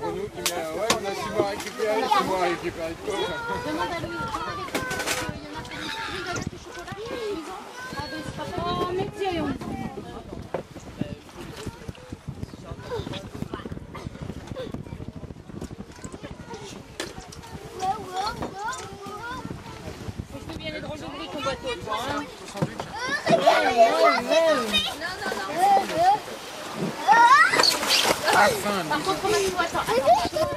Renaud qui. Ouais, on a su récupérer, tu récupérer de quoi Par contre, on a tout. Attends, attends.